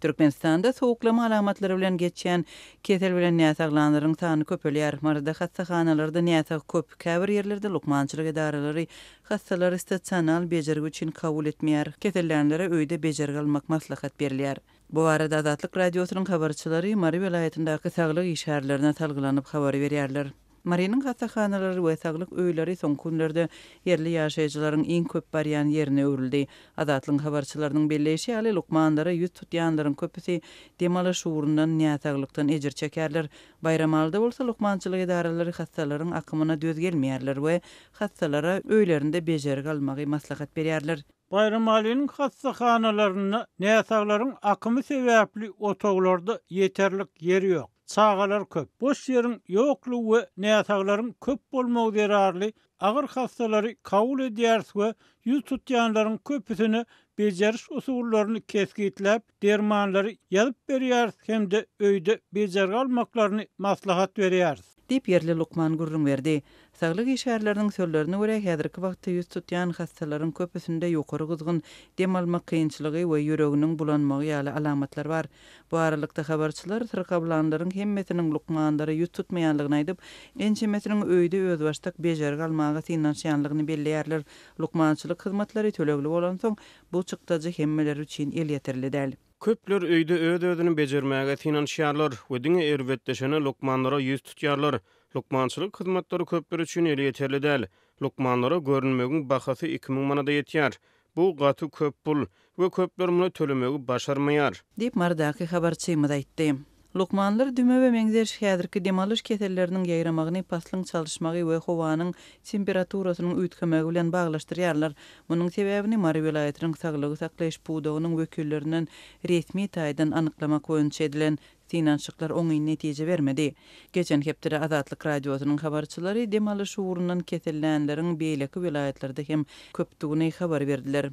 Türkmenistanda sowuklama alamatlary bilen geçýän kesel bilen näsaglanlaryň sany köpelýär. Maryda hassahanalarda näsag köp. Käbir ýerlerde lukmançylyk edaralary hassalary stasional bejergi üçin kabul etmeýär. Kesellänlere öýde bejergi almak maslahat berilýär. Bu barada Azatlyk Radiosynyň habarçylary Mary welaýatyndaky saglyk işgärlerine salgylanyp habar berýärler. Marynyň hassahanalary we saglyk öýleri soňky günlerde ýerli ýaşaýjylaryň iň köp barýan ýerine öwrüldi. Azatlygyň habarçylarynyň belleýşi ýaly, lukmanlara ýüz tutýanlaryň köpüsi dem alyş ugrundan näsaglykdan ejir çekerler. Baýramalyda bolsa lukmançylyk edaralary hassalaryň akymyna döz gelmeýärler we hassalara öýlerinde bejergi almagy maslahat berýärler. Baýramalynyň hassahanalarynda näsaglaryň akymy sebäpli otaglarda ýeterlik ýer ýok. Çagalar köp. Boş ýeriň ýoklugy we näsaglaryň köp bolmagy zerarly agyr hassalary kabul edýäris we ýüz tutýanlaryň köpüsine bejeriş usullaryny kesgitläp, dermanlary ýazyp berýäris hem-de öýde bejergi almaklaryny maslahat berýäris. Diýip, ýerli lukman gürrüň berdi. Saglyk işgärleriniň sözlerine görä, häzirki wagtda ýüz tutýan hassalaryň köpüsinde ýokary gyzgyn, dem almak kynçylygy we ýüreginiň bulanmagy ýaly alamatlar bar. Bu aralykda, habarçylar syrkablanlaryň hemmesiniň lukmanlara ýüz tutmaýanlygyny aýdyp, ençemesiniň öýde özbaşdak bejergi almaga synanyşýanlygyny belleýärler. Lukmançylyk hyzmatlary tölegli bolansoň, Bu çykdajy hemmeler üçin elýeterli däl. Köpler öýde öz-özüni bejermäge synanyşýarlar we diňe erbetleşende lukmanlara ýüz tutýarlar. Lukmançylyk hyzmatlary köpler üçin elýeterli däl. Lukmanlara görünmegiň bahasy iki müň manada ýetýär. Bu gaty köp pul we köpler muny tölemegi başarmaýar. Diýip, Mardaky habarçymyz aýtdy. Lukmanlar dümewe meňzeş häzirki dem alyş keselleriniň ýaýramagyny paslyň çalyşmagy we howanyň temperaturasynyň üýtgemegi bilen baglaşdyrýarlar. Munuň sebäbini Mary welaýatynyň saglygy saklaýyş pudagynyň wekillerinden resmi taýdan anyklamak boýunça edilen synanyşyklar oňyn netije bermedi. Geçen hepdede Azatlyk Radiosynyň habarçylary dem alyş ugrundan kesellänleriň beýleki welaýatlarda hem köpdügini habar berdiler.